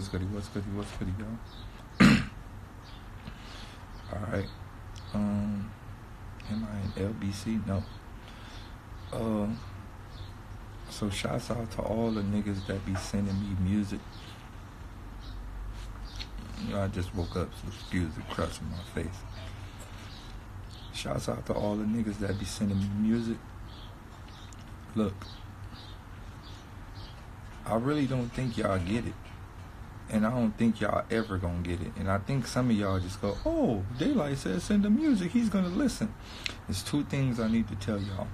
What's goody? What's goody? What's goody, y'all? All right. Um, am I in LBC? No. Uh, so shouts out to all the niggas that be sending me music. You know, I just woke up, so excuse the crust on my face. Shouts out to all the niggas that be sending me music. Look, I really don't think y'all get it. And I don't think y'all ever gonna get it. And I think some of y'all just go, oh, Daylyt says send the music, he's gonna listen. There's two things I need to tell y'all.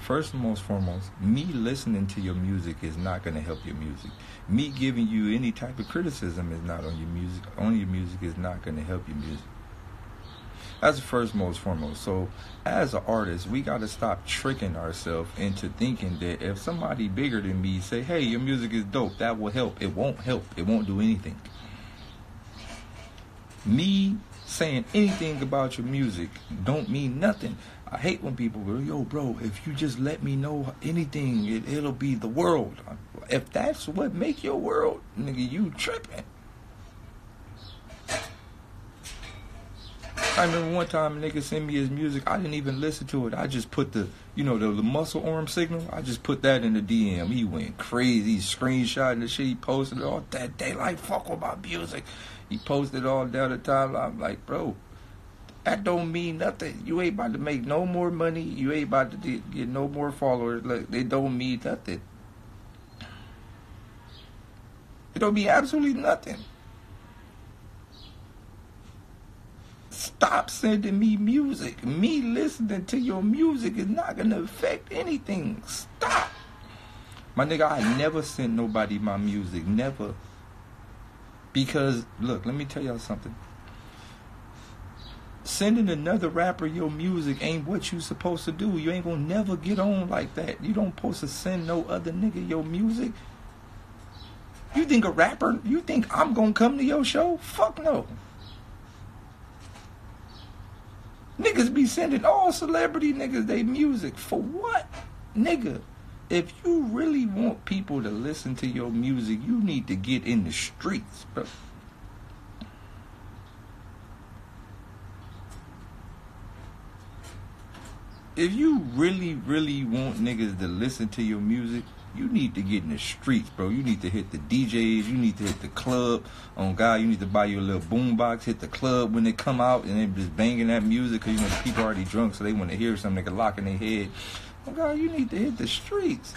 First and most foremost, me listening to your music is not gonna help your music. Me giving you any type of criticism is not on your music. On your music is not gonna help your music. That's the first most foremost. So as an artist, we got to stop tricking ourselves into thinking that if somebody bigger than me say, "Hey, your music is dope," that will help. It won't help. It won't do anything. Me saying anything about your music don't mean nothing. I hate when people go, "Yo, bro, if you just let me know anything, it, it'll be the world." If that's what make your world, nigga, you tripping. I remember one time a nigga sent me his music. I didn't even listen to it. I just put the, you know, the, the muscle arm signal. I just put that in the DM. He went crazy. Screenshotting the shit. He posted it all that day. Like, fuck with my music. He posted it all down the timeline. I'm like, bro, that don't mean nothing. You ain't about to make no more money. You ain't about to get no more followers. Like, they don't mean nothing. It don't mean absolutely nothing. Stop sending me music. Me listening to your music is not gonna affect anything. Stop. My nigga, I never sent nobody my music. Never. Because look, let me tell y'all something. Sending another rapper your music ain't what you supposed to do. You ain't gonna never get on like that. You don't supposed to send no other nigga your music. You think a rapper, you think I'm gonna come to your show? Fuck no. Niggas be sending all celebrity niggas they music for what? Nigga, if you really want people to listen to your music, you need to get in the streets, bro. If you really, really want niggas to listen to your music, you need to get in the streets, bro. You need to hit the DJs. You need to hit the club. On God, you need to buy your little boombox. Hit the club when they come out and they just banging that music because you know people are already drunk, so they want to hear something. They can lock in their head. Oh God, you need to hit the streets.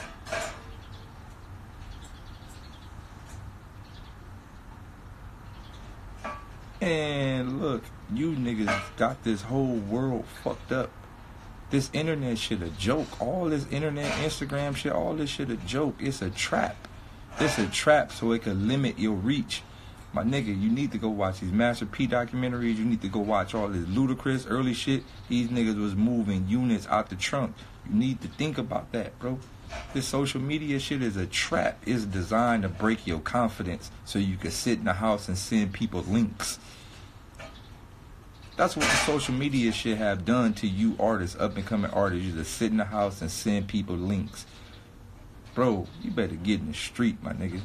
And look, you niggas got this whole world fucked up. This internet shit a joke. All this internet, Instagram shit, all this shit a joke. It's a trap. It's a trap so it can limit your reach. My nigga, you need to go watch these Master P documentaries. You need to go watch all this Ludacris early shit. These niggas was moving units out the trunk. You need to think about that, bro. This social media shit is a trap. It's designed to break your confidence so you can sit in the house and send people links. That's what the social media shit have done to you artists, up and coming artists. You just sit in the house and send people links. Bro, you better get in the street, my nigga.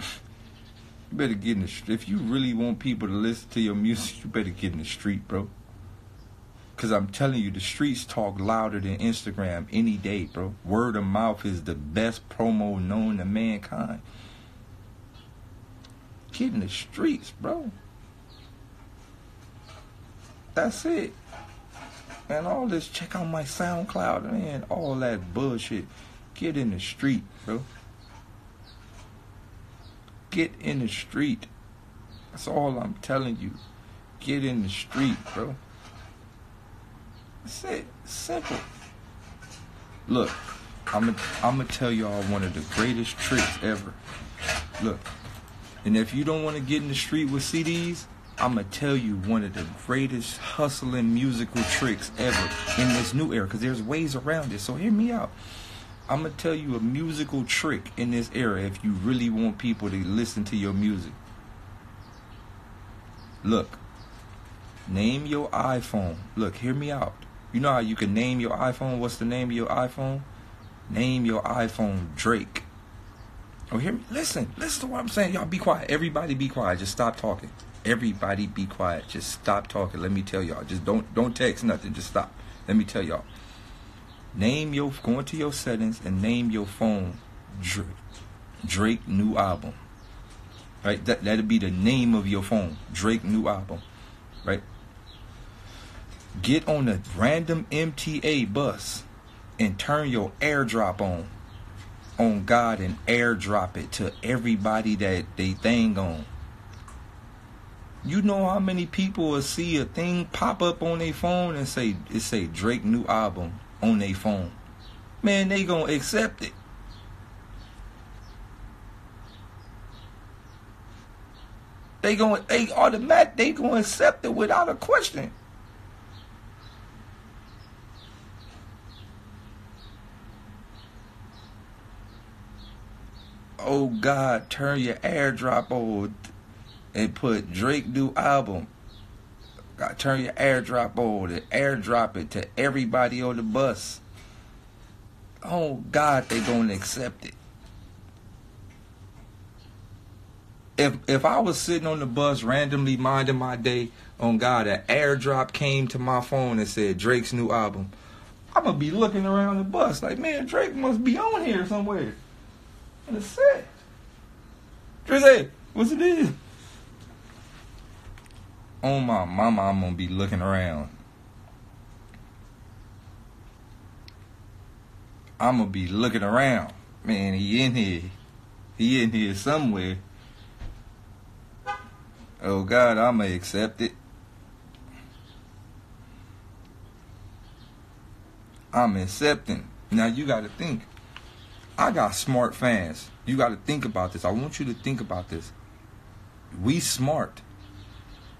you better get in the street. If you really want people to listen to your music, you better get in the street, bro. Cause I'm telling you, the streets talk louder than Instagram any day, bro. Word of mouth is the best promo known to mankind. Get in the streets, bro. That's it. And all this, check out my SoundCloud, man. All that bullshit. Get in the street, bro. Get in the street. That's all I'm telling you. Get in the street, bro. That's it. Simple. Look, I'm gonna tell y'all one of the greatest tricks ever. Look, and if you don't want to get in the street with CDs, I'm gonna tell you one of the greatest hustling musical tricks ever in this new era because there's ways around it. So hear me out. I'm gonna tell you a musical trick in this era if you really want people to listen to your music. Look, name your iPhone. Look, hear me out. You know how you can name your iPhone? What's the name of your iPhone? Name your iPhone Drake. Oh, hear me? Listen, listen to what I'm saying. Y'all be quiet. Everybody be quiet. Just stop talking. Everybody be quiet. Just stop talking. Let me tell y'all. Just don't don't text nothing. Just stop. Let me tell y'all. Name your go into your settings and name your phone Drake, Drake new album. Right? That that'd be the name of your phone. Drake new album. Right? Get on a random MTA bus and turn your airdrop on. On God and airdrop it to everybody that they thing on. You know how many people will see a thing pop up on their phone and say it say Drake new album on their phone. Man, they gonna accept it. They gonna they automatic they gonna accept it without a question. Oh God, turn your airdrop on and put Drake new album. God, turn your airdrop on and airdrop it to everybody on the bus. Oh God, they gonna accept it. If if I was sitting on the bus randomly minding my day, on God, an airdrop came to my phone and said Drake's new album. I'm gonna be looking around the bus like, man, Drake must be on here somewhere. It's set. Drizzy, what's it is? on my mama, I'm gonna be looking around. I'm gonna be looking around. Man, he in here. He in here somewhere. Oh God, I'ma accept it. I'm accepting. Now you gotta think. I got smart fans. You gotta think about this. I want you to think about this. We smart.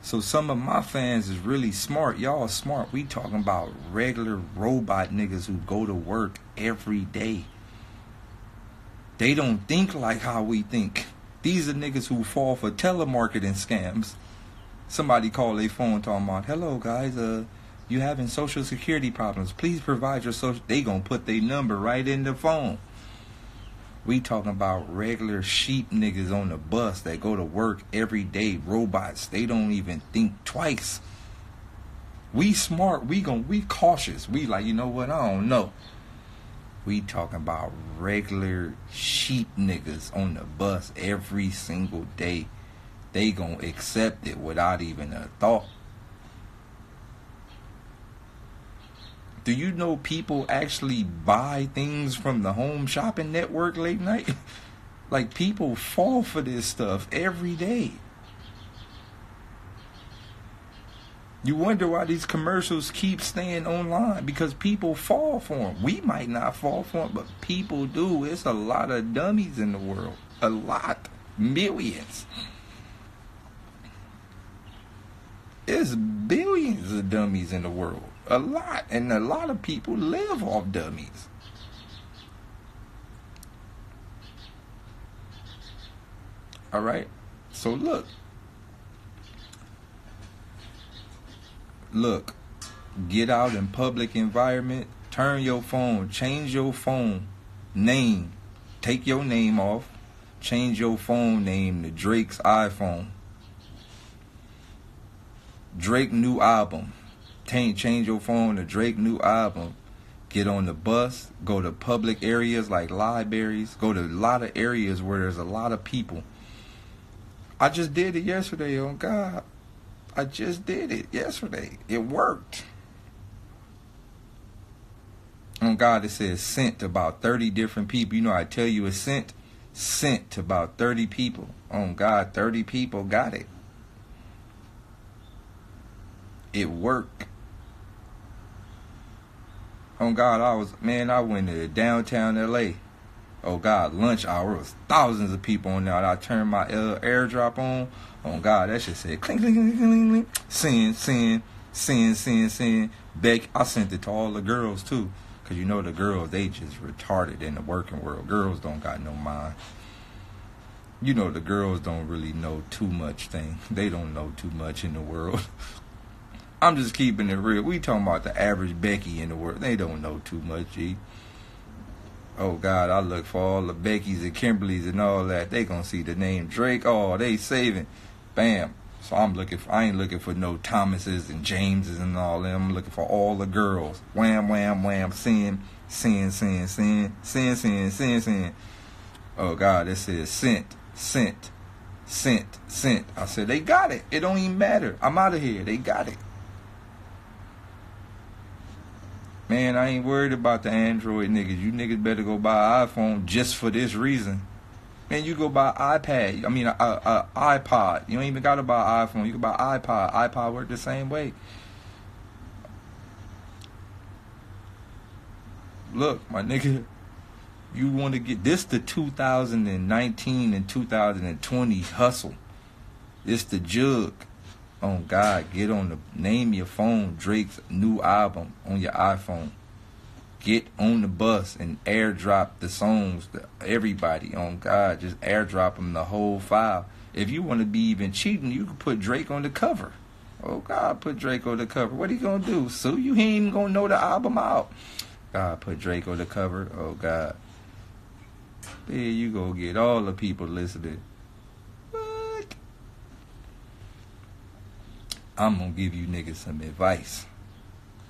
So some of my fans is really smart. Y'all smart. We talking about regular robot niggas who go to work every day. They don't think like how we think. These are niggas who fall for telemarketing scams. Somebody call their phone talking about, hello guys, uh, you having social security problems. Please provide your social they gonna put their number right in the phone. We talking about regular sheep niggas on the bus that go to work every day, robots. They don't even think twice. We smart, we gon' we cautious. We like, you know what? I don't know. We talking about regular sheep niggas on the bus every single day. They gonna accept it without even a thought. Do you know people actually buy things from the home shopping network late night? like people fall for this stuff every day. You wonder why these commercials keep staying online because people fall for them. We might not fall for them, but people do. It's a lot of dummies in the world. A lot. Millions. It's billions of dummies in the world. A lot, and a lot of people live off dummies. All right, so look, look, get out in public environment, turn your phone, change your phone name, take your name off, change your phone name to Drake's iPhone. Drake new album change your phone to Drake new album. Get on the bus, go to public areas like libraries, go to a lot of areas where there's a lot of people. I just did it yesterday on God. I just did it yesterday. It worked. On God, it says sent to about 30 different people. You know, I tell you it's sent, sent to about 30 people. On God, 30 people got it. It worked. On God, I was man. I went to downtown L.A. Oh God, lunch hour was thousands of people on there. I turned my uh, airdrop on. On God, that shit said clink clink clink clink clink. Send send send send send. Beck, I sent it to all the girls too, Cause you know the girls, they just retarded in the working world. Girls don't got no mind. You know the girls don't really know too much thing. They don't know too much in the world. I'm just keeping it real. We talking about the average Becky in the world. They don't know too much, G. Oh God, I look for all the Beckys and Kimberlys and all that. They gonna see the name Drake. Oh, they saving. Bam. So I'm looking for I ain't looking for no Thomases and Jameses and all them. I'm looking for all the girls. Wham wham wham sin sin sin sin sin sin sin sin. Oh God, it says sent, sent, sent, sent. I said they got it. It don't even matter. I'm out of here. They got it. Man, I ain't worried about the Android niggas. You niggas better go buy iPhone just for this reason. Man, you go buy iPad. I mean, a, a, a iPod. You don't even gotta buy iPhone. You can buy iPod. iPod work the same way. Look, my nigga, you want to get this the 2019 and 2020 hustle. It's the jug. On God, get on the name your phone Drake's new album on your iPhone. Get on the bus and airdrop the songs to everybody. On God, just airdrop them the whole file. If you want to be even cheating, you can put Drake on the cover. Oh God, put Drake on the cover. What he gonna do? Sue you? He ain't gonna know the album out. God, put Drake on the cover. Oh God. There you go get all the people listening. What? I'm gonna give you niggas some advice.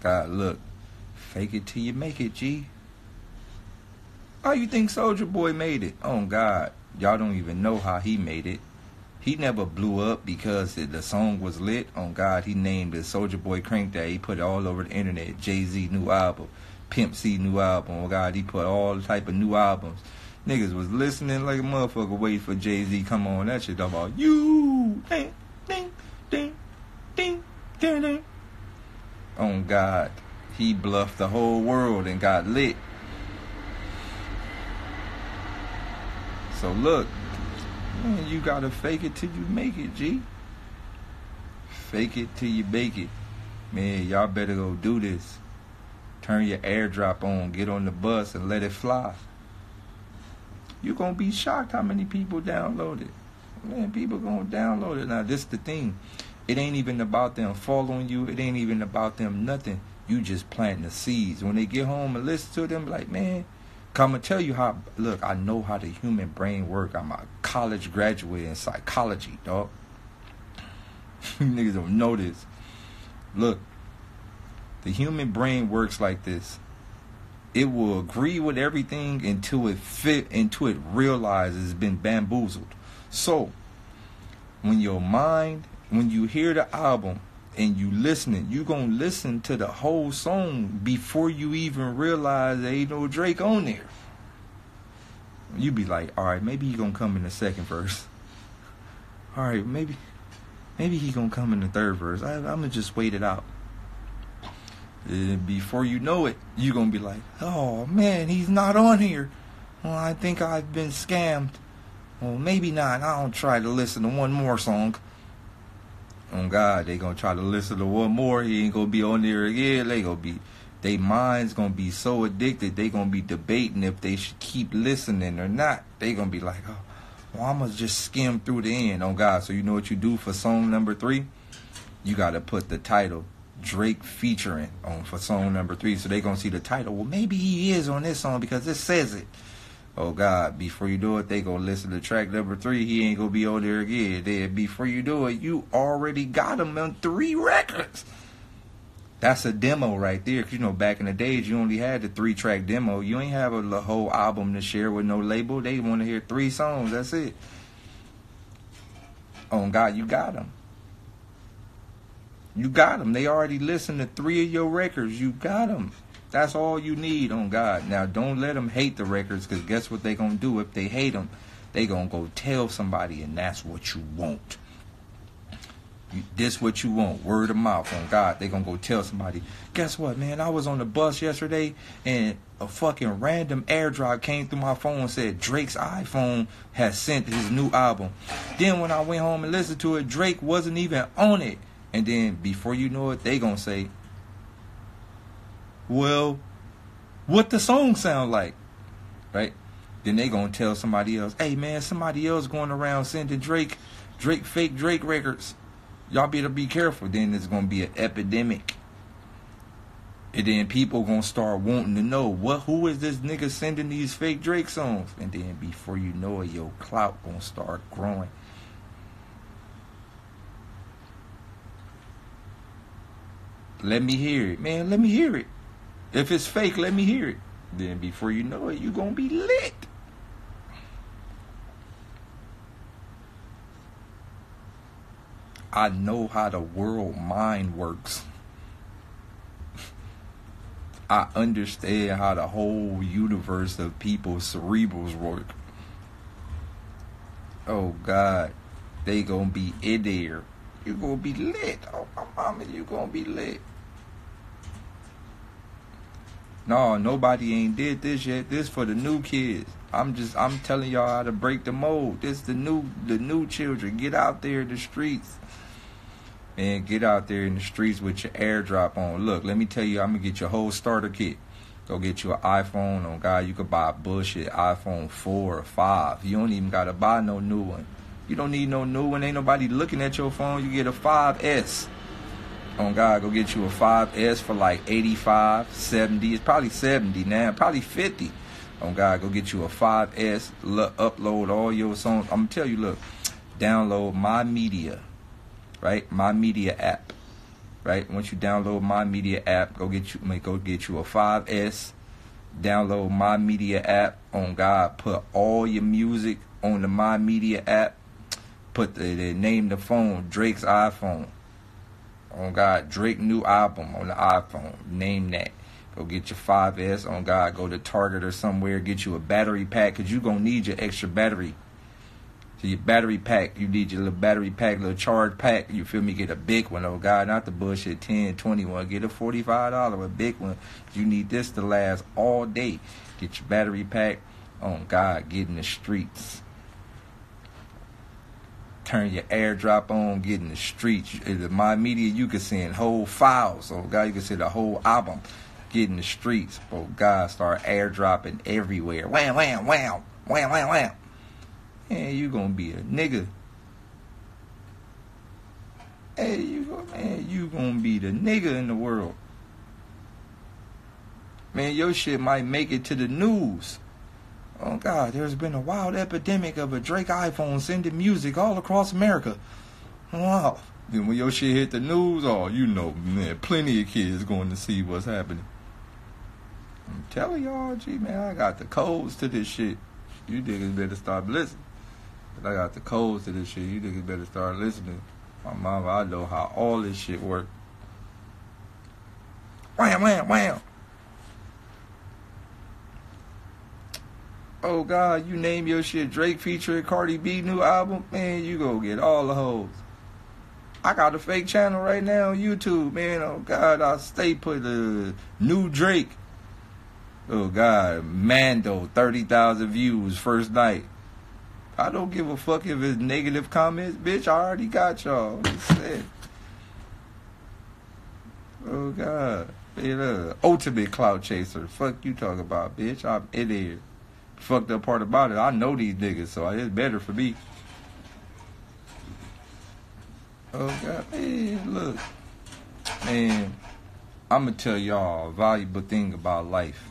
God, look, fake it till you make it, G. How you think Soulja Boy made it? Oh God, y'all don't even know how he made it. He never blew up because the song was lit. On God, he named it Soulja Boy Crank That. He put it all over the internet. Jay Z new album, Pimp C new album. Oh God, he put all the type of new albums. Niggas was listening like a motherfucker, waiting for Jay Z come on. That shit about you. Ding, ding, ding. On God, he bluffed the whole world and got lit. So look, man, you gotta fake it till you make it, G. Fake it till you make it. Man, y'all better go do this. Turn your airdrop on, get on the bus and let it fly you're gonna be shocked how many people download it. Man, people gonna download it. Now this the thing. It ain't even about them following you. It ain't even about them nothing. You just planting the seeds. When they get home and listen to them, like, man, come and tell you how look, I know how the human brain work. I'm a college graduate in psychology, dog. you niggas don't know this. Look, the human brain works like this it will agree with everything until it fit until it realizes it's been bamboozled. So when your mind, when you hear the album and you listening, you gonna listen to the whole song before you even realize there ain't no Drake on there. You be like, all right, maybe he gonna come in the second verse. All right, maybe, maybe he gonna come in the third verse. I, I'm gonna just wait it out. And before you know it, you're going to be like, oh man, he's not on here. Well, I think I've been scammed. Well, maybe not. I'll try to listen to one more song. On God, they to try to listen to one more. He ain't to be on there again. They to be, they minds to be so addicted. They to be debating if they should keep listening or not. They to be like, oh, well, I'm going to just skim through the end. On God. So you know what you do for song number three? You got to put the title Drake featuring on for song number three. So they gonna see the title. Well, maybe he is on this song because it says it. Oh God! Before you do it, they gonna listen to track number three. He ain't gonna be on there again. Then before you do it, you already got him on three records. That's a demo right there. Cause you know, back in the days, you only had the three track demo. You ain't have a whole album to share with no label. They want to hear three songs. That's it. Oh God, you got him. You got them. They already listened to three of your records. You got them. That's all you need on God. Now, don't let them hate the records because guess what they going to do if they hate them? They going to go tell somebody and that's what you want. You, this what you want. Word of mouth on God. They going to go tell somebody. Guess what, man? I was on the bus yesterday and a fucking random airdrop came through my phone and said Drake's iPhone has sent his new album. Then when I went home and listened to it, Drake wasn't even on it. And then before you know it, they gonna say, "Well, what the song sound like, right? Then they gonna tell somebody else, hey man, somebody else going around sending Drake, Drake fake Drake records. Y'all better be careful. Then it's gonna be an epidemic. And then people gonna start wanting to know what who is this nigga sending these fake Drake songs? And then before you know it, your clout gonna start growing. Let me hear it. Man, let me hear it. If it's fake, let me hear it. Then before you know it, you're gonna be lit. I know how the world mind works. I understand how the whole universe of people's cerebrals work. Oh God, they gonna be in there. You gonna be lit. Oh my mama, you gonna be lit. No, nobody ain't did this yet. This for the new kids. I'm just I'm telling y'all how to break the mold. This the new the new children. Get out there in the streets. Man, get out there in the streets with your airdrop on. Look, let me tell you, I'm gonna get your whole starter kit. Go get you an iPhone. On God, you could buy a bullshit iPhone four or five. You don't even gotta buy no new one. You don't need no new one. Ain't nobody looking at your phone. You get a 5S on God, go get you a 5S for like 85, 70. It's probably 70 now, probably 50. On God, go get you a 5S, look, upload all your songs. I'm gonna tell you, look, download my media, right? My media app, right? Once you download my media app, go get you, go get you a 5S. Download my media app. On God, put all your music on the my media app. Put the, the name the phone Drake's iPhone on God, Drake new album on the iPhone. Name that. Go get your 5S on God. Go to Target or somewhere. Get you a battery pack because you're going to need your extra battery. So your battery pack, you need your little battery pack, little charge pack. You feel me? Get a big one, oh God, not the bullshit 10, 21. Get a $45, a big one. You need this to last all day. Get your battery pack on God. Get in the streets turn your airdrop on, get in the streets. My media, you can send whole files. Oh God, you can send a whole album. Get in the streets. Oh God, start airdropping everywhere. Wham, wham, wham, wham, wham, wham. Man, you gonna be a nigga. Hey, you man, you gonna be the nigga in the world. Man, your shit might make it to the news. Oh God, there's been a wild epidemic of a Drake iPhone sending music all across America. Wow. Then when your shit hit the news, oh, you know, man, plenty of kids going to see what's happening. I'm telling y'all, gee, man, I got the codes to this shit. You niggas better start listening. I got the codes to this shit. You niggas better start listening. My mama, I know how all this shit work. Wham, wham, wham. Oh God, you name your shit Drake featuring Cardi B new album, man, you go get all the hoes. I got a fake channel right now on YouTube, man. Oh God, I stay put the new Drake. Oh God, Mando, thirty thousand views first night. I don't give a fuck if it's negative comments, bitch. I already got y'all. Oh God, man, uh, ultimate cloud chaser. Fuck you talking about, bitch. I'm in here fucked up part about it, I know these niggas, so it's better for me. Oh God, man, look, man, I'm gonna tell y'all a valuable thing about life.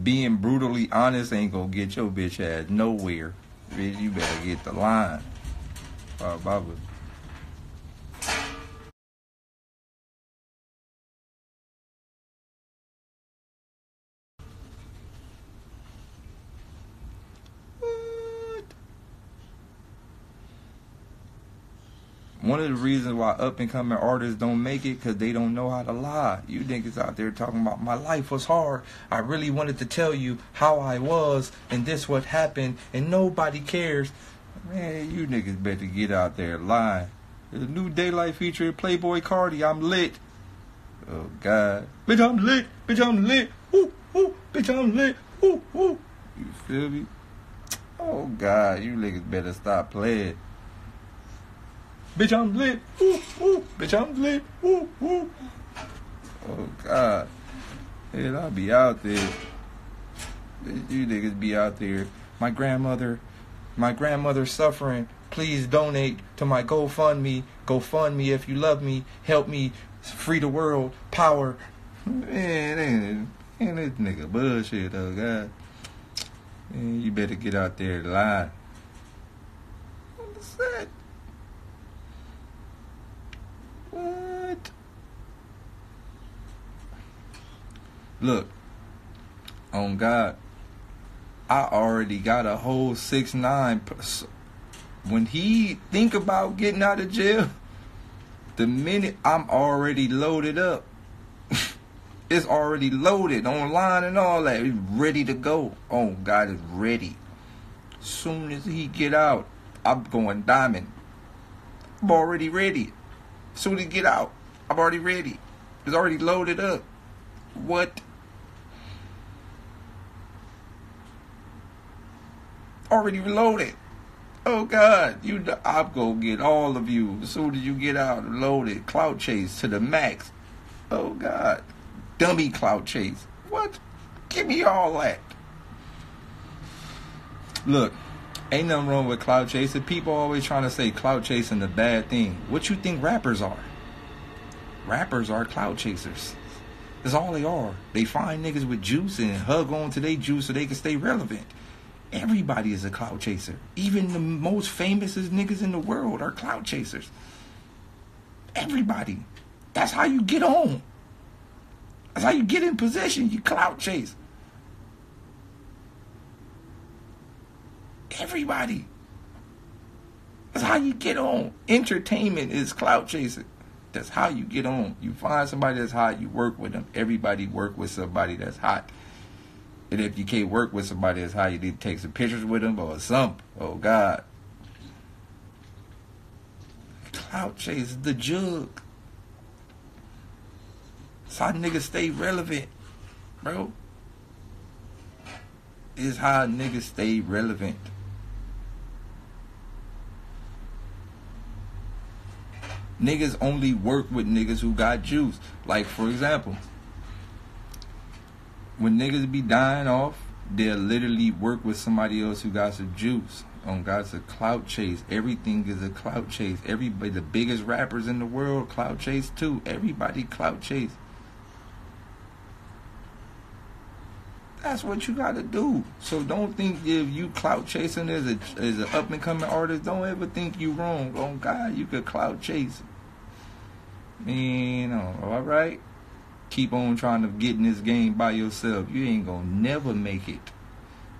Being brutally honest ain't gonna get your bitch ass nowhere. Bitch, you better get the line. Baba. One of the reasons why up and coming artists don't make it because they don't know how to lie. You niggas out there talking about my life was hard. I really wanted to tell you how I was and this what happened and nobody cares. Man, you niggas better get out there lying. The new Daylyt featuring Playboy Carti. I'm lit. Oh God, bitch, I'm lit. Bitch, I'm lit. Woo, woo. Bitch, I'm lit. Woo, woo. You feel me? Oh God, you niggas better stop playing. Bitch, I'm lit. Ooh, ooh. Bitch, I'm lit. Ooh, ooh. Oh, God. Hell, I'll be out there. You niggas be out there. My grandmother, my grandmother suffering. Please donate to my GoFundMe. GoFundMe if you love me. Help me free the world. Power. Man, man, this nigga bullshit though, God. Man, you better get out there and lie. What's that? What? Look, on God, I already got a whole six nine. When he think about getting out of jail, the minute I'm already loaded up, it's already loaded online and all that. It's ready to go. Oh, God is ready. Soon as he get out, I'm going diamond. I'm already ready. Soon as get out, I'm already ready. It's already loaded up. What? Already loaded. Oh God, you! I'm gonna get all of you as soon as you get out loaded. cloud chase to the max. Oh God, dummy cloud chase. What? Give me all that. Look, ain't nothing wrong with cloud chasing. People always trying to say cloud chasing the bad thing. What you think rappers are? Rappers are cloud chasers. That's all they are. They find niggas with juice and hug on to their juice so they can stay relevant. Everybody is a cloud chaser. Even the most famous niggas in the world are cloud chasers. Everybody. That's how you get on. That's how you get in position. You cloud chase. Everybody. That's how you get on. Entertainment is clout chasing. That's how you get on. You find somebody that's hot, you work with them. Everybody work with somebody that's hot. And if you can't work with somebody that's hot, you need to take some pictures with them or something. Oh God. Clout chase the jug. That's how niggas stay relevant, bro. Is how niggas stay relevant. Niggas only work with niggas who got juice. Like, for example, when niggas be dying off, they'll literally work with somebody else who got some juice. On God's a clout chase. Everything is a clout chase. Everybody, the biggest rappers in the world, clout chase too. Everybody clout chase. That's what you gotta do. So don't think if you clout chasing as a as an up and coming artist, don't ever think you wrong. On God, you could clout chase. Man, uh, all right keep on trying to get in this game by yourself, you ain't gonna never make it.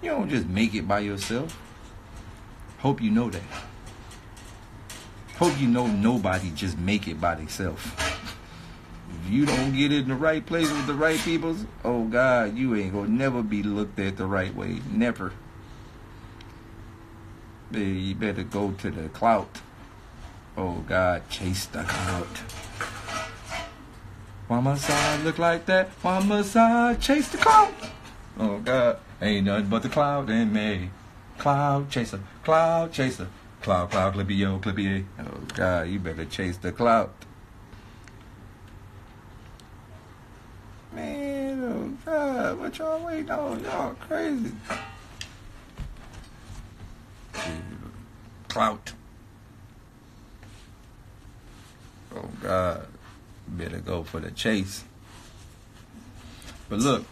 You don't just make it by yourself. Hope you know that. Hope you know nobody just make it by themselves. If you don't get it in the right place with the right people, oh God, you ain't gonna never be looked at the right way. Never. You better go to the clout. Oh God, chase the clout. Why must I look like that? Why must I chase the clout? Oh God, ain't nothing but the clout in me. Cloud chaser, cloud chaser, cloud, cloud, clippy yo, clippy. Eh. Oh God, you better chase the cloud. Man, oh God, y'all waiting on? Y'all crazy. Clout. Oh God better go for the chase. But look,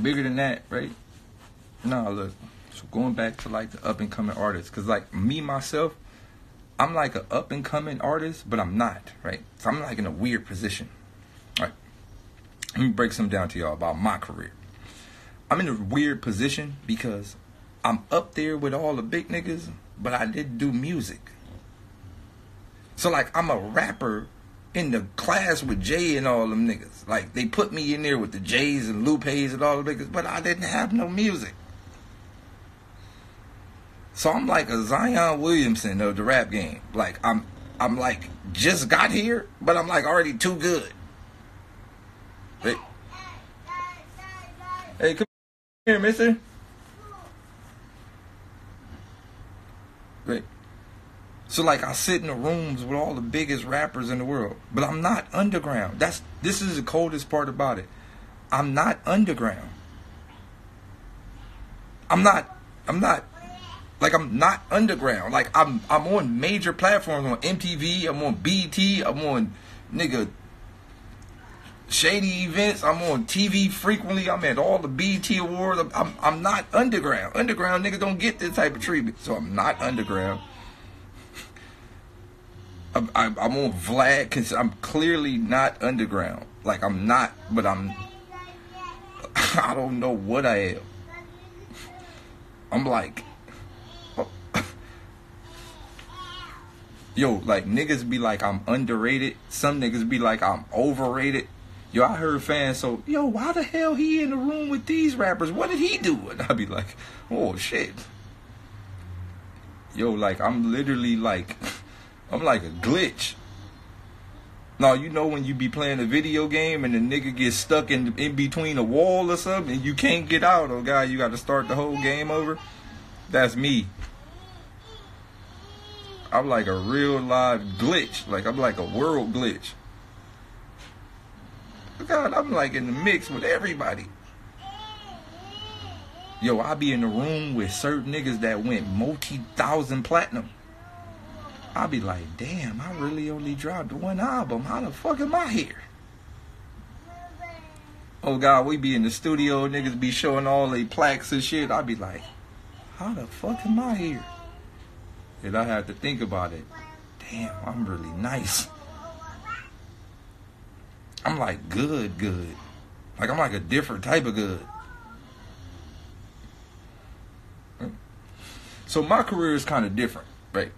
bigger than that, right? No, look. So going back to like the up and coming artists, cause like me myself, I'm like an up and coming artist, but I'm not, right? So I'm like in a weird position. Let me break some down to y'all about my career. I'm in a weird position because I'm up there with all the big niggas, but I didn't do music. So like I'm a rapper in the class with Jay and all them niggas. Like they put me in there with the Jays and Lupes and all the niggas, but I didn't have no music. So I'm like a Zion Williamson of the rap game. Like I'm I'm like just got here, but I'm like already too good. Hey, hey come here, mister. Wait. So like I sit in the rooms with all the biggest rappers in the world, but I'm not underground. That's this is the coldest part about it. I'm not underground. I'm not I'm not like I'm not underground. Like I'm I'm on major platforms on MTV, I'm on BET, I'm on nigga shady events. I'm on TV frequently. I'm at all the BET awards. I'm, I'm, not underground. Underground niggas don't get this type of treatment. So I'm not underground. I'm, I'm, I'm on Vlad because I'm clearly not underground. Like I'm not, but I'm. I don't know what I am. I'm like. Yo, like niggas be like I'm underrated. Some niggas be like I'm overrated. Yo, I heard fans so, yo, why the hell he in the room with these rappers? What did he do? And I'd be like, oh shit. Yo, like I'm literally like I'm like a glitch. Now you know when you be playing a video game and the nigga gets stuck in in between a wall or something and you can't get out, oh god, you gotta start the whole game over? That's me. I'm like a real live glitch. Like I'm like a world glitch. God, I'm like in the mix with everybody. Yo, I be in the room with certain niggas that went multi-thousand platinum. I be like, damn, I really only dropped one album. How the fuck am I here? Oh God, we be in the studio, niggas be showing all they plaques and shit. I be like, how the fuck am I here? And I have to think about it. Damn, I'm really nice. I'm like good, good. Like I'm like a different type of good. So my career is kind of different, right?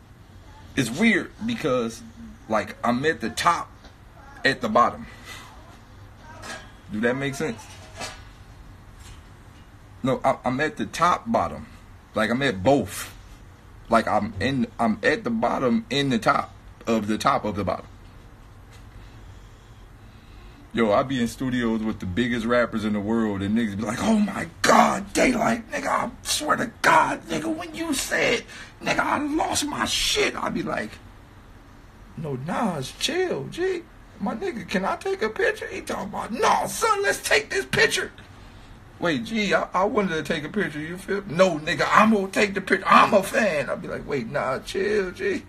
It's weird because like I'm at the top at the bottom. Do that make sense? No, I, I'm at the top bottom. Like I'm at both. Like I'm in I'm at the bottom in the top of the top of the bottom. Yo, I be in studios with the biggest rappers in the world, and niggas be like, "Oh my God, Daylyt, nigga! I swear to God, nigga, when you said, nigga, I lost my shit," I be like, "No, Nas, chill, G, my nigga, can I take a picture?" He talking about, "No, son, let's take this picture." Wait, G, I, I wanted to take a picture. You feel? No, nigga, I'm gonna take the picture. I'm a fan. I'll be like, wait, nah, chill, G,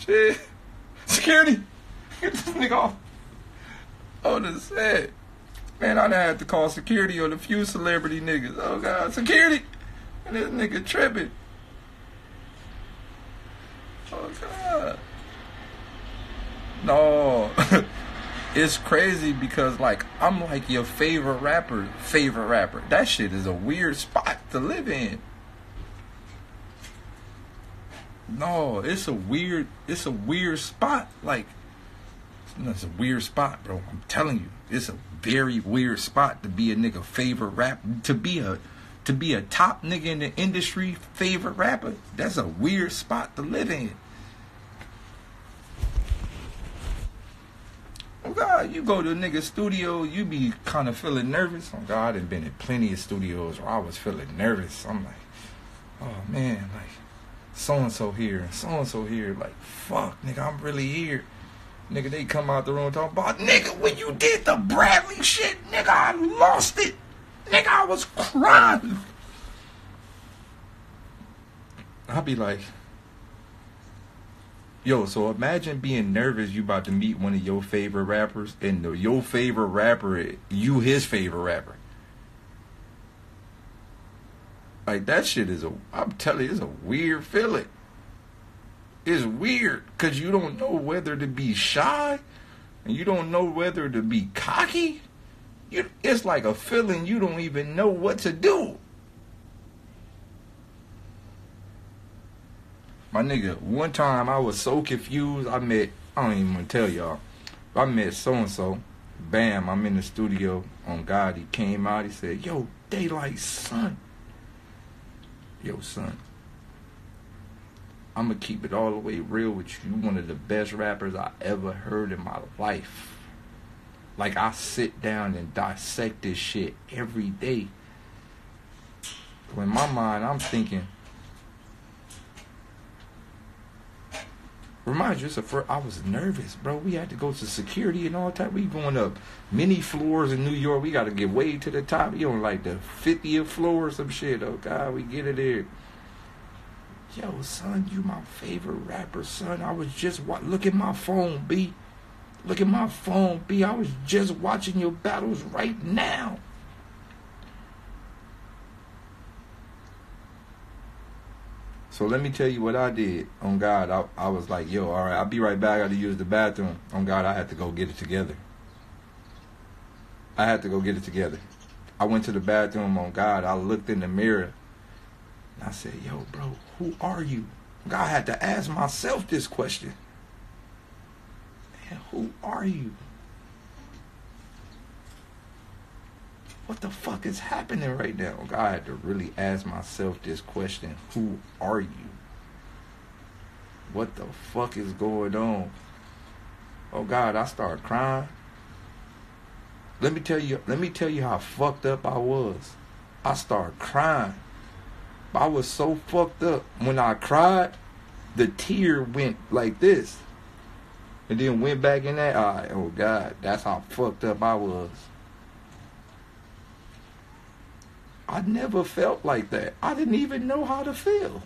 chill. Security, get this nigga off on the set. Man, I done had to call security on a few celebrity niggas. Oh God, security! And this nigga tripping. Oh God. No. it's crazy because like I'm like your favorite rapper, favorite rapper. That shit is a weird spot to live in. No, it's a weird it's a weird spot. Like it's a weird spot, bro. I'm telling you, it's a very weird spot to be a nigga favorite rap, to be a to be a top nigga in the industry favorite rapper. That's a weird spot to live in. Oh God, you go to a nigga studio, you be kind of feeling nervous. Oh God, I've been in plenty of studios where I was feeling nervous. I'm like, oh man, like so and so here so and so here. Like fuck, nigga, I'm really here. Nigga, they come out the room talking about, nigga, when you did the Bradley shit, nigga, I lost it. Nigga, I was crying. I'll be like, yo, so imagine being nervous you about to meet one of your favorite rappers, and the, your favorite rapper, you his favorite rapper. Like that shit is a, I'm telling you, it's a weird feeling is weird because you don't know whether to be shy and you don't know whether to be cocky. You, it's like a feeling you don't even know what to do. My nigga, one time I was so confused. I met, I don't even want to tell y'all. I met so and so. Bam, I'm in the studio on God. He came out. He said, Yo, Daylyt, son. Yo, son. I'm gonna keep it all the way real with you. You one of the best rappers I ever heard in my life. Like I sit down and dissect this shit every day. In my mind, I'm thinking, Remind you, it's a first, I was nervous, bro. We had to go to security and all that. We going up many floors in New York. We got to get way to the top. You on like the 50th floor or some shit. Oh, God, we get it there. Yo, son, you my favorite rapper, son. I was just wa- look at my phone, B. Look at my phone, B. I was just watching your battles right now. So let me tell you what I did. On God, I, I was like, yo, all right, I'll be right back. I got to use the bathroom. On God, I had to go get it together. I had to go get it together. I went to the bathroom. On God, I looked in the mirror. And I said, yo, bro, who are you? God, had to ask myself this question. Man, who are you? what the fuck is happening right now? God, had to really ask myself this question Who are you? What the fuck is going on? Oh God, I started crying. Let me tell you, let me tell you how fucked up I was. I started crying. I was so fucked up. When I cried, the tear went like this. And then went back in that eye. Oh God, that's how fucked up I was. I never felt like that. I didn't even know how to feel.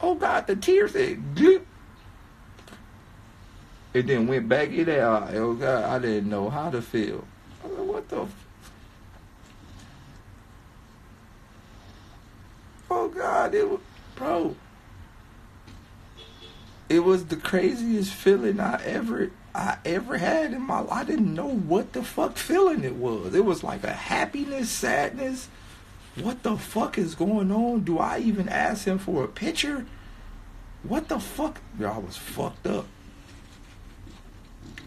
Oh God, the tears said gloop. It then went back in there. Oh God, I didn't know how to feel. Mean, what the? Oh God, it was, bro. It was the craziest feeling I ever I ever had in my life. I didn't know what the fuck feeling it was. It was like a happiness, sadness. What the fuck is going on? Do I even ask him for a picture? What the fuck? I was fucked up.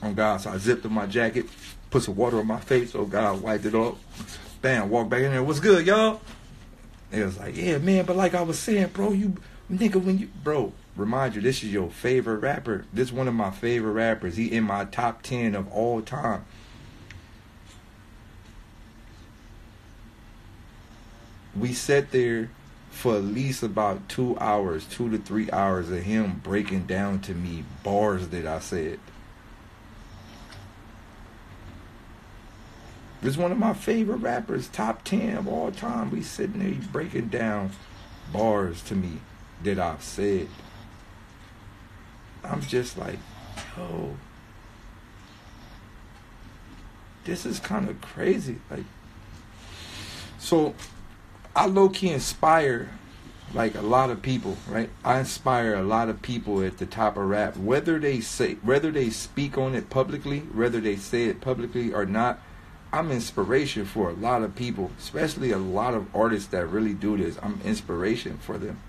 Oh God, so I zipped up my jacket, put some water on my face. Oh God, wiped it off. Bam, walked back in there. What's good, y'all? It was like, yeah, man, but like I was saying, bro, you nigga, when you, bro, remind you, this is your favorite rapper. This is one of my favorite rappers. He in my top ten of all time. We sat there for at least about two hours, two to three hours of him breaking down to me bars that I said. This is one of my favorite rappers, top ten of all time. We sitting there he's breaking down bars to me that I've said. I'm just like, yo, this is kind of crazy. Like, so I low key inspire like a lot of people, right? I inspire a lot of people at the top of rap, whether they say, whether they speak on it publicly, whether they say it publicly or not. I'm inspiration for a lot of people, especially a lot of artists that really do this. I'm inspiration for them.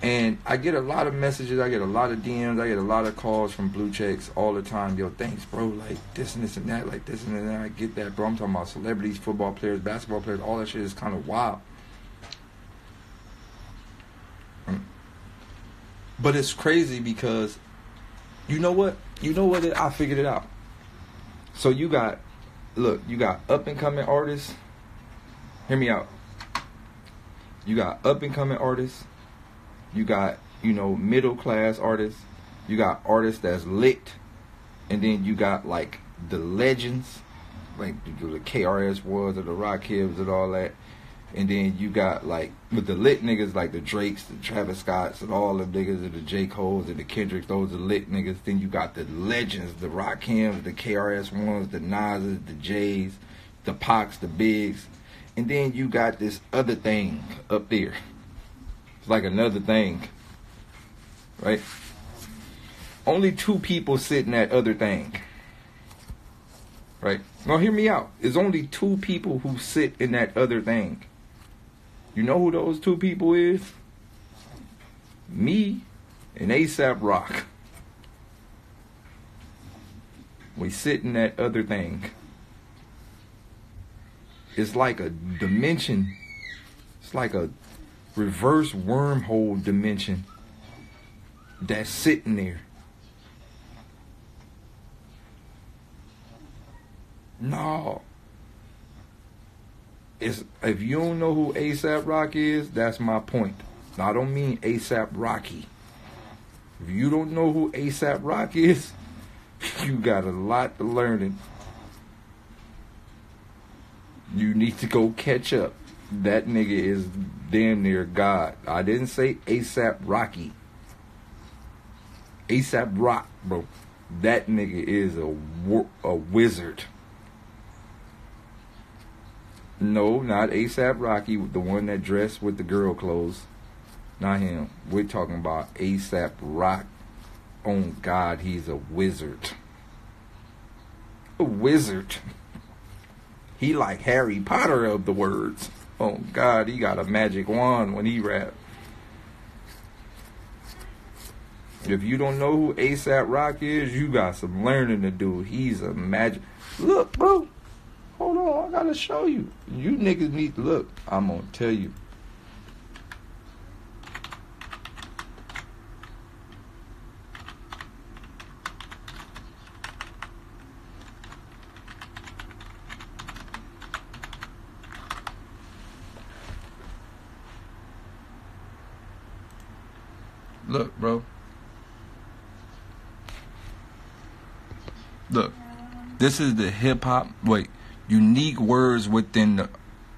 And I get a lot of messages, I get a lot of DMs, I get a lot of calls from blue checks all the time. Yo, thanks, bro. Like this and this and that, like this and that. I get that, bro. I'm talking about celebrities, football players, basketball players, all that shit is kind of wild. Mm. But it's crazy because you know what? You know what? I figured it out. So you got, look, you got up and coming artists. Hear me out. You got up and coming artists you got you know middle class artists, you got artists that's lit, and then you got like the legends, like the, KRS was or the Rakims and all that. And then you got like with the lit niggas like the Drakes, the Travis Scotts, and all the niggas and the J. Cole's and the Kendricks, those are lit niggas. Then you got the legends, the Rakims, the KRS ones, the Nas's, the J's, the Pacs, the Bigs. And then you got this other thing up there. It's like another thing. Right? Only two people sit in that other thing. Right? Now hear me out. There's only two people who sit in that other thing. You know who those two people is? Me and Aesop Rock. We sit in that other thing. It's like a dimension. It's like a reverse wormhole dimension that's sitting there. No. It's, if you don't know who ASAP Rocky is, that's my point. Now, I don't mean ASAP Rocky. If you don't know who Aesop Rock is, you got a lot to learn. You need to go catch up. That nigga is damn near God. I didn't say ASAP Rocky. Aesop Rock, bro. That nigga is a a wizard. No, not ASAP Rocky, the one that dressed with the girl clothes. Not him. We're talking about Aesop Rock. Oh God, he's a wizard. A wizard. He like Harry Potter of the words. Oh God, he got a magic wand when he rap. If you don't know who Aesop Rock is, you got some learning to do. He's a magic. Look, bro. Hold on, I gotta show you. You niggas need to look. I'm gonna tell you. Look, bro. Look. This is the hip hop. Wait unique words within the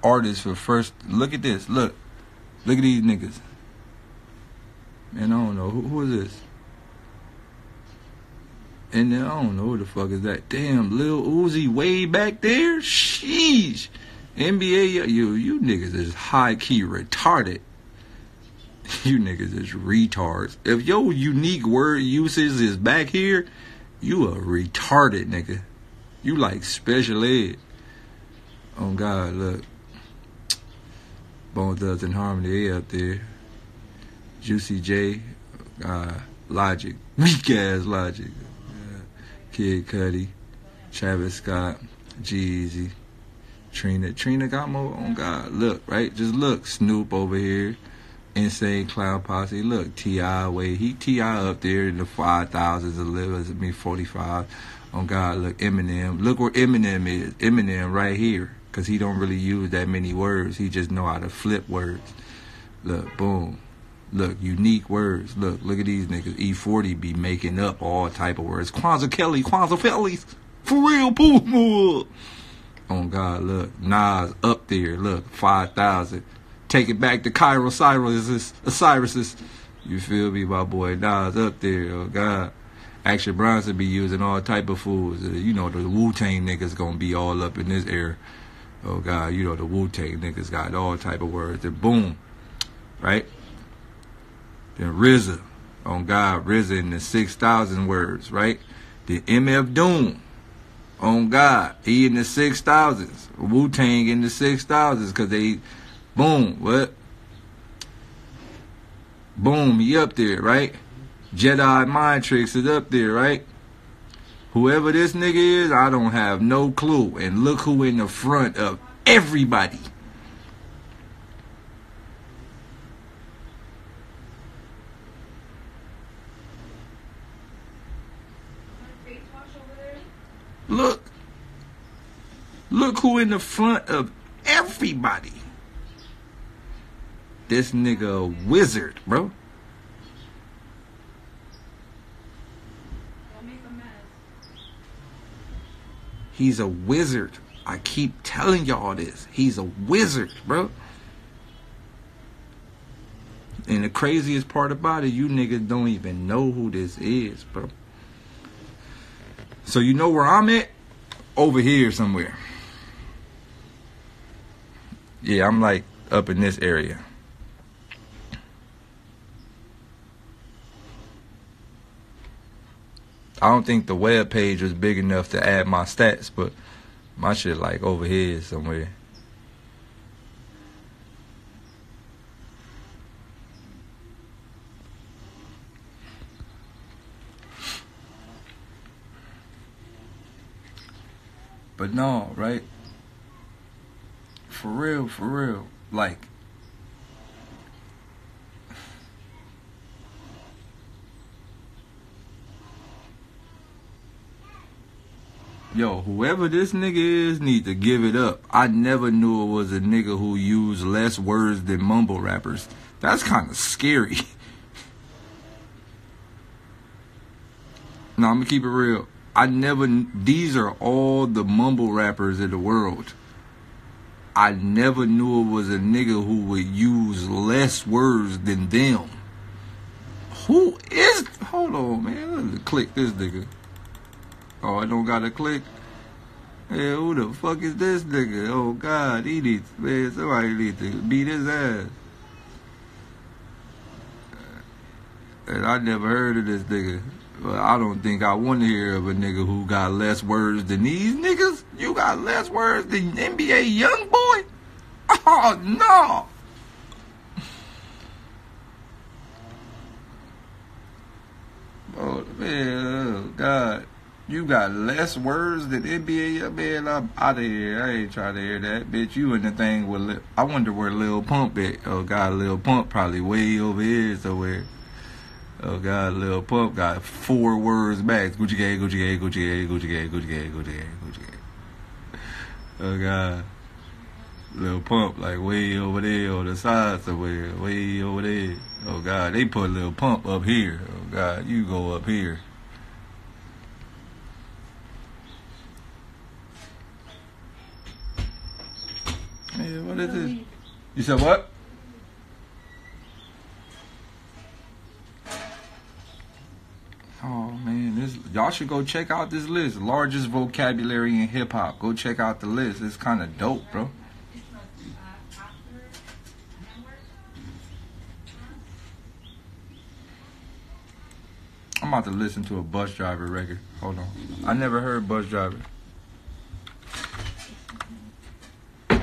artist for first. Look at this. Look. Look at these niggas. Man, I don't know. Who, who is this? And then I don't know who the fuck is that. Damn, Lil Uzi way back there? Sheesh. NBA, you, you niggas is high key retarded. You niggas is retards. If your unique word usage is back here, you a retarded nigga. You like special ed. Oh God, look. Bone Thugs-n-Harmony, they up there. Juicy J, uh, Logic, weak ass Logic. Uh, Kid Cudi, Travis Scott, Jeezy, Trina. Trina got more on God. Look, right? Just look. Snoop over here. Insane Clown Posse. Look, T.I. way. He T.I. up there in the 5,000s a little. I mean, 45. On God, look, Eminem. Look where Eminem is. Eminem right here because he don't really use that many words. He just know how to flip words. Look, boom. Look, unique words. Look, look at these niggas. E40 be making up all type of words. Kwanzaa Kelly, Kwanzaa Fellies. For real, boom. Oh God, look. Nas up there. Look, 5,000. Take it back to Cairo Cyrus. You feel me, my boy? Nas up there. Oh God. Action Bronson be using all type of fools. You know, the Wu-Tang niggas gonna be all up in this air. Oh God, you know the Wu Tang niggas got all type of words. Then boom, right? Then RZA, on God, RZA in the six thousand words, right? The MF Doom, on God, he in the six thousands. Wu Tang in the six thousands, cause they, boom, what? Boom, he up there, right? Jedi Mind Tricks is up there, right? Whoever this nigga is, I don't have no clue. And look who in the front of everybody. Look. Look who in the front of everybody. This nigga wizard, bro. He's a wizard. I keep telling y'all this. He's a wizard, bro. And the craziest part about it, you niggas don't even know who this is, bro. So you know where I'm at? Over here somewhere. Yeah, I'm like up in this area. I don't think the web page was big enough to add my stats, but my shit like over here somewhere. But no, right? For real, for real. Like yo, whoever this nigga is need to give it up. I never knew it was a nigga who used less words than mumble rappers. That's kind of scary. now, I'm gonna keep it real. I never. These are all the mumble rappers in the world. I never knew it was a nigga who would use less words than them. Who is? Hold on, man. Click this nigga. Oh, I don't gotta click. Yeah, who the fuck is this nigga? Oh God, he needs man. Somebody needs to beat his ass. And I never heard of this nigga. But I don't think I want to hear of a nigga who got less words than these niggas. You got less words than NBA YoungBoy? Oh no. Oh man, oh God. You got less words than NBA. Man, I'm out of here. I ain't trying to hear that. Bitch, you in the thing with Lil, I wonder where Lil Pump at. Oh God, Lil Pump probably way over here somewhere. Oh God, Lil Pump got four words max. Gucci gang, Gucci gang, Gucci gang, Gucci gang, Gucci gang, Gucci gang, Gucci gang. Oh God. Lil Pump like way over there on the side somewhere. Way over there. Oh God, they put Lil Pump up here. Oh God, you go up here. What is this? You said what? Oh man, this y'all should go check out this list. Largest vocabulary in hip hop. Go check out the list. It's kind of dope, bro. I'm about to listen to a Busdriver record. Hold on. I never heard Busdriver.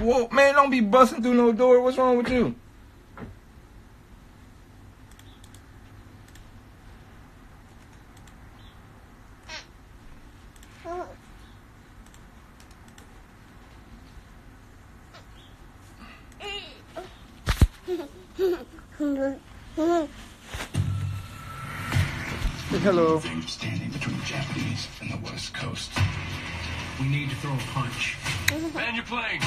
Whoa, man, don't be busting through no door. What's wrong with you? Hello. Standing between the Japanese and the West Coast. We need to throw a punch. Man, you're playing.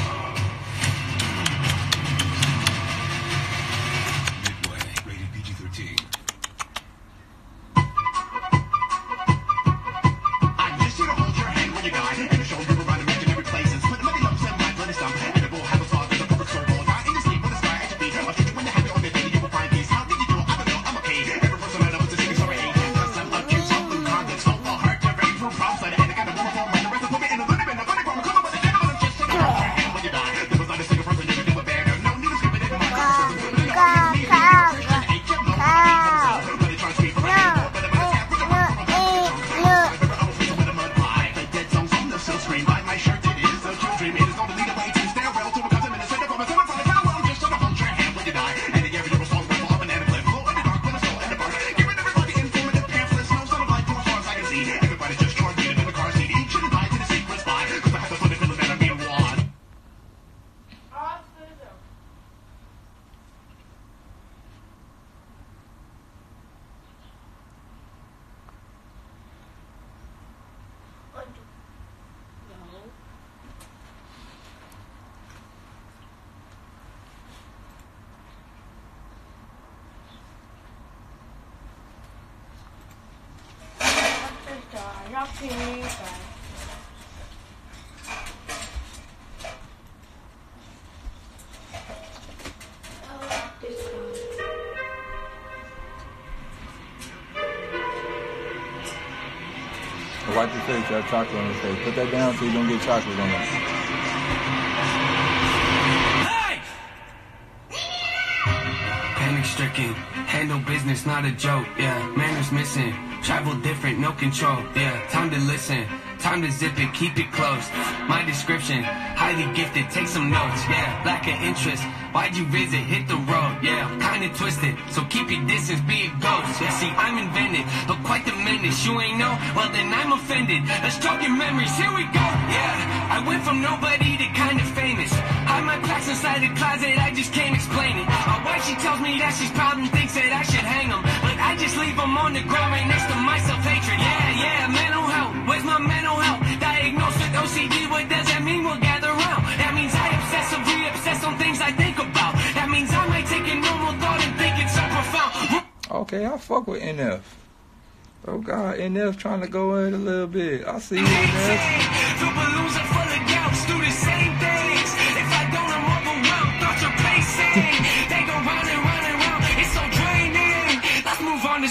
Wipe your face. You have chocolate on your face. Put that down so you don't get chocolate on it. Stricken, handle business, not a joke. Yeah, manners missing, travel different, no control. Yeah, time to listen, time to zip it, keep it close. My description, highly gifted, take some notes. Yeah, lack of interest. Why'd you visit? Hit the road. Yeah, kinda twisted, so keep your distance, be a ghost. Yeah, see, I'm invented, but quite the menace. You ain't know? Well, then I'm offended. Let's talk your memories. Here we go. Yeah, I went from nobody to kind of famous. Hide my cracks inside the closet, I just can't explain it. My wife, she tells me that she's proud and thinks that I should hang them. I just leave them on the ground right next to my self-hatred. Yeah, yeah, mental health. Where's my mental health? Diagnosed with OCD, what does that mean? We'll gather round. That means I obsessively obsess on things I think about. That means I might take a normal thought and think it's so profound. Okay, I fuck with NF. Oh God, NF trying to go in a little bit. I see you, NF.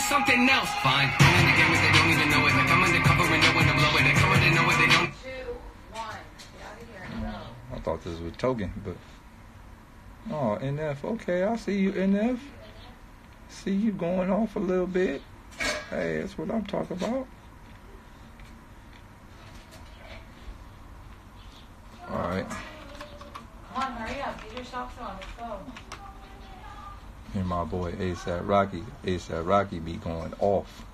Something else. Fine. I'm in the game they don't even know it. Like I'm undercover and know when to blow it. They come and know what they don't. Two, one. Get out of here. I thought this was Togen, but oh NF. Okay, I see you, NF. See you going off a little bit. Hey, that's what I'm talking about. All right, Come on, hurry up. Get your socks on. Let's go. My boy ASAP Rocky, ASAP Rocky be going off.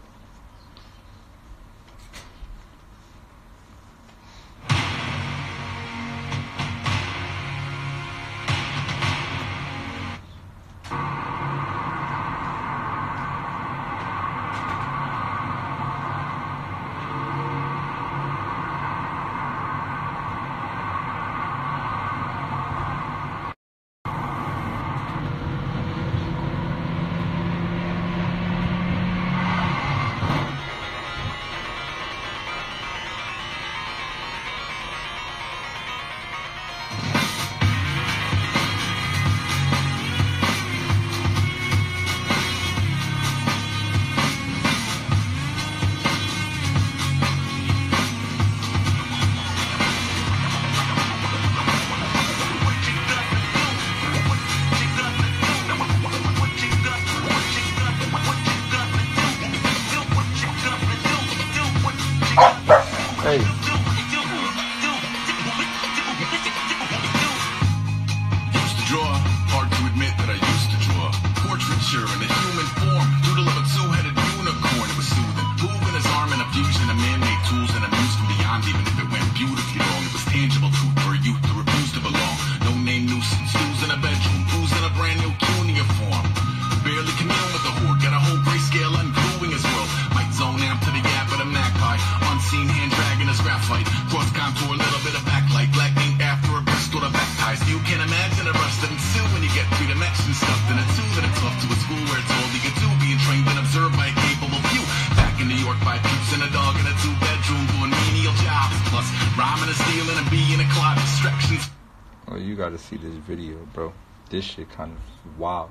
See this video, bro. This shit kind of wild.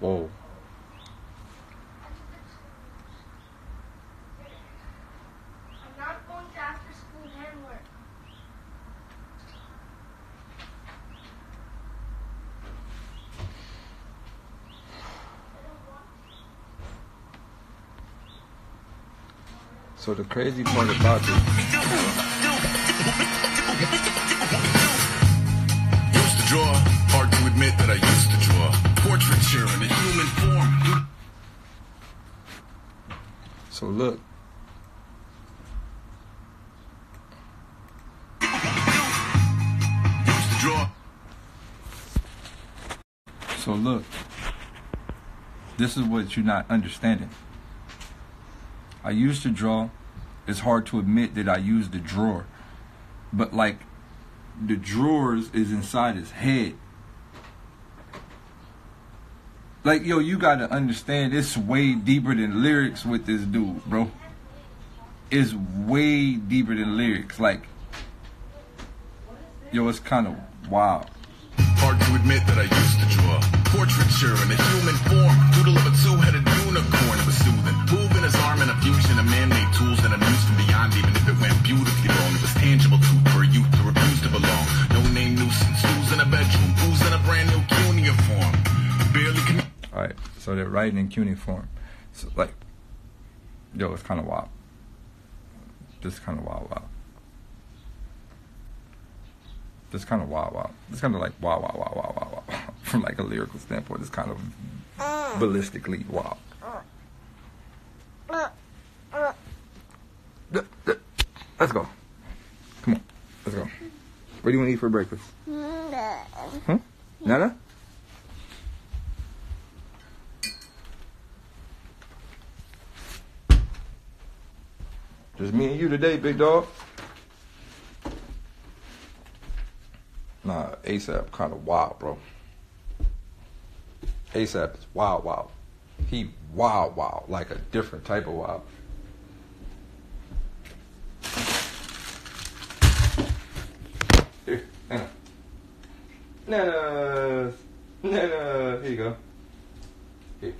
Whoa. I'm not going to after school handwork. So the crazy part about this, so look, so look. This is what you're not understanding. I used to draw. It's hard to admit that I used the drawer, but like, the drawers is inside his head. Like yo, you gotta understand. It's way deeper than lyrics with this dude, bro. It's way deeper than lyrics. Like, yo, it's kind of wild. Hard to admit that I used to draw. Portraiture in a human form. Doodle of a two-headed right, writing in cuneiform. So like, yo, it's kind of wild. This kind of wild, wild. This kind of wild, wild. It's kind of like wow, wow, wow, wow, wow, wow. From like a lyrical standpoint, it's kind of ballistically wild. Let's go. Come on, let's go. What do you want to eat for breakfast? Huh? Nana? Just me and you today, big dog. Nah, Aesop kind of wild, bro. Aesop is wild, wild. He wild, wild, like a different type of wild. Here, Nana. Nana. Nana. Here you go. Here.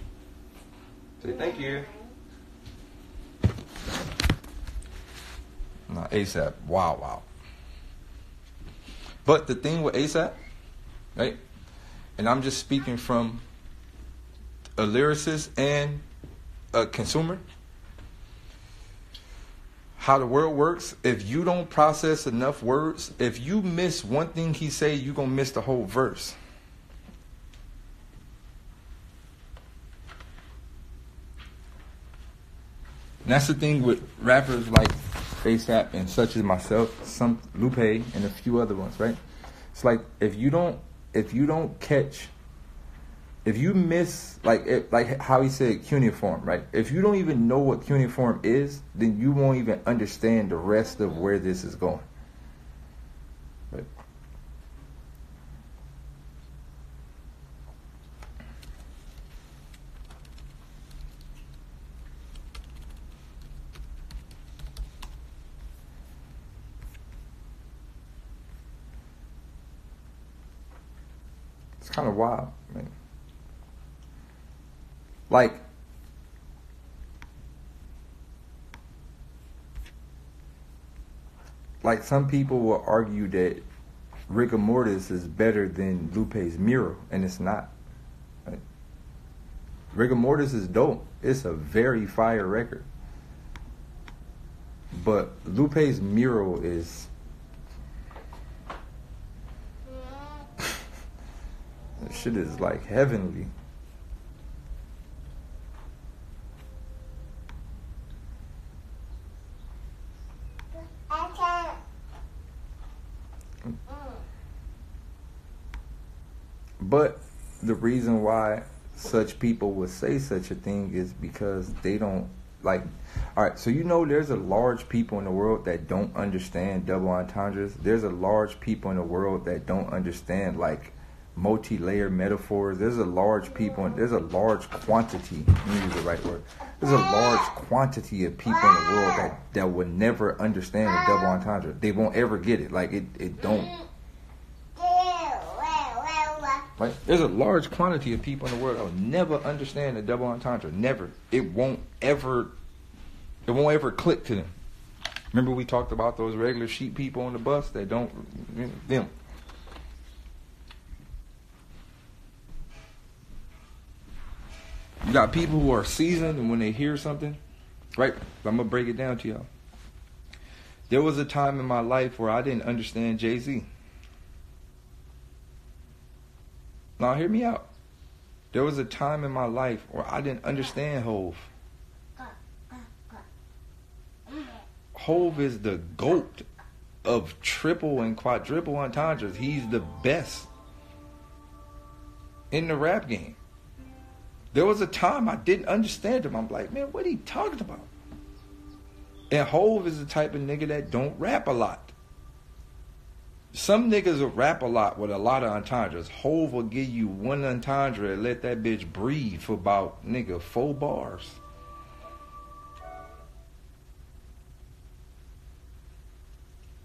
Say thank you. Nah, Aesop. Wow, wow. But the thing with Aesop, right? And I'm just speaking from a lyricist and a consumer. How the world works, if you don't process enough words, if you miss one thing he say, you going to miss the whole verse. And that's the thing with rappers like Aesop and such as myself, some Lupe and a few other ones, right? It's like if you don't if you don't catch if you miss like it, like how he said cuneiform, right? If you don't even know what cuneiform is, then you won't even understand the rest of where this is going. Kind of wild, man. Like, like some people will argue that Rigamortus is better than Lupe's mural, and it's not. Rigamortus is dope. It's a very fire record. But Lupe's mural is that shit is like heavenly. But the reason why such people would say such a thing is because they don't like all right so you know there's a large people in the world that don't understand double entendres there's a large people in the world that don't understand like multi-layer metaphors there's a large people and there's a large quantity let use the right word there's a large quantity of people in the world that that will never understand a double entendre they won't ever get it like it it don't Right? There's a large quantity of people in the world that will never understand a double entendre. Never. It won't ever. It won't ever click to them. Remember we talked about those regular sheep people on the bus that don't them. You got people who are seasoned, and when they hear something, right? I'm gonna break it down to y'all. There was a time in my life where I didn't understand Jay Z. Now hear me out. There was a time in my life where I didn't understand Hov. Hov is the goat of triple and quadruple entendres. He's the best in the rap game. There was a time I didn't understand him. I'm like, man, what are he talking about? And Hov is the type of nigga that don't rap a lot. Some niggas will rap a lot with a lot of entendres. Hov will give you one entendre and let that bitch breathe for about nigga four bars.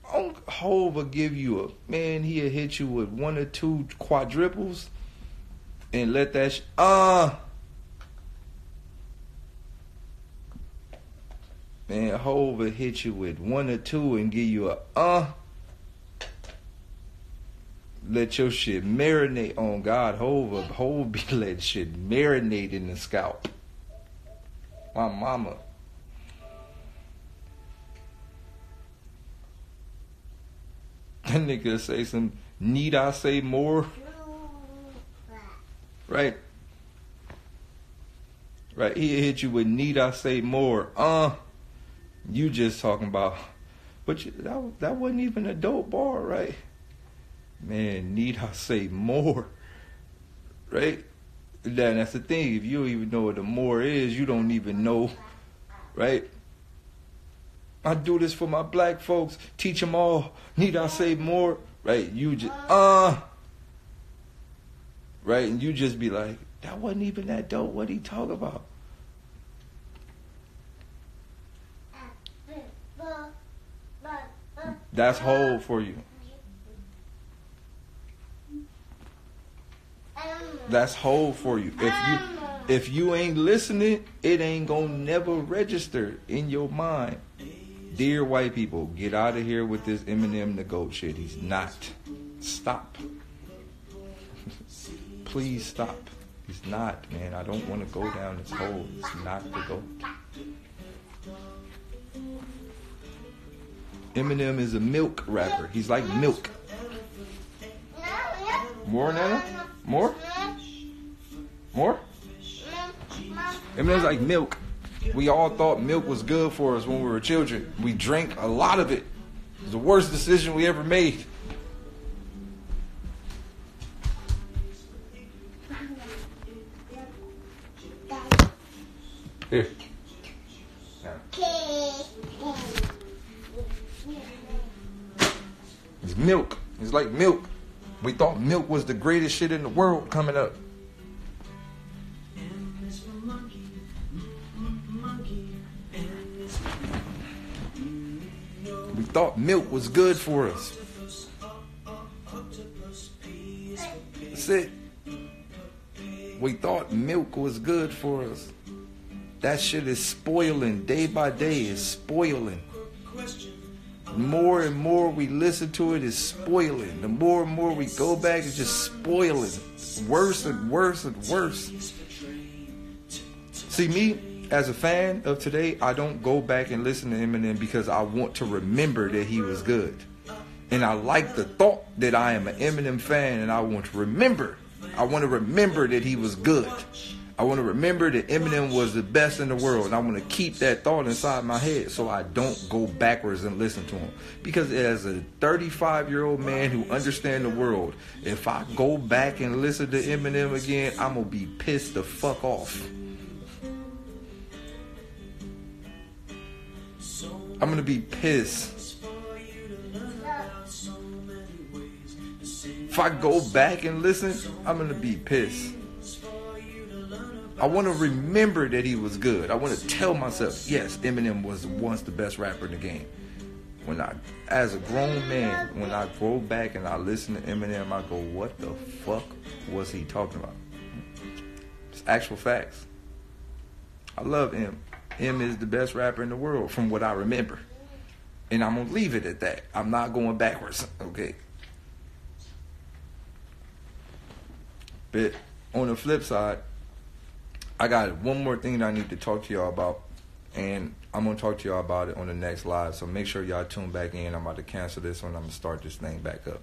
Hov will give you a man. He'll hit you with one or two quadruples and let that sh- uh man. Hov will hit you with one or two and give you a uh let your shit marinate on God. Hov, Hov be let shit marinate in the scalp. My mama. That nigga say some, need I say more? Right? Right, he hit you with need I say more? Uh, you just talking about, but you, that, that wasn't even a dope bar, right? man, need I say more? Right? Then that's the thing. If you don't even know what the more is, you don't even know, right? I do this for my black folks. Teach them all. Need I say more? Right? You just uh. Right? And you just be like, That wasn't even that dope. What he talk about? That's whole for you. That's whole for you. If you if you ain't listening, it ain't gonna never register in your mind. Dear white people, get out of here with this Eminem the goat shit. He's not. Stop. Please stop. He's not, man. I don't want to go down this hole. He's not the goat. Eminem is a milk rapper. He's like milk. More, Nana? More? More? Eminem's like milk. We all thought milk was good for us when we were children. We drank a lot of it. It was the worst decision we ever made. Here. It's milk. It's like milk. We thought milk was the greatest shit in the world coming up. We thought milk was good for us. That's it. We thought milk was good for us. That shit is spoiling day by day. Is spoiling. More and more we listen to it, is spoiling. The more and more we go back, it's just spoiling. Worse and worse and worse. See, me as a fan of today, I don't go back and listen to Eminem because I want to remember that he was good. And I like the thought that I am an Eminem fan and I want to remember. I want to remember that he was good. I want to remember that Eminem was the best in the world. And I want to keep that thought inside my head so I don't go backwards and listen to him. Because as a 35 year old man who understands the world, if I go back and listen to Eminem again, I'm to be pissed the fuck off. I'm to be pissed. If I go back and listen, I'm to be pissed. I want to remember that he was good. I want to tell myself, yes, Eminem was once the best rapper in the game. When I, as a grown man, when I go back and I listen to Eminem, I go, what the fuck was he talking about? It's actual facts. I love M. M is the best rapper in the world from what I remember. And I'm going to leave it at that. I'm not going backwards, okay? But on the flip side, I got one more thing that I need to talk to y'all about, and I'm gonna talk to y'all about it on the next live. So make sure y'all tune back in. I'm about to cancel this one. I'm gonna start this thing back up.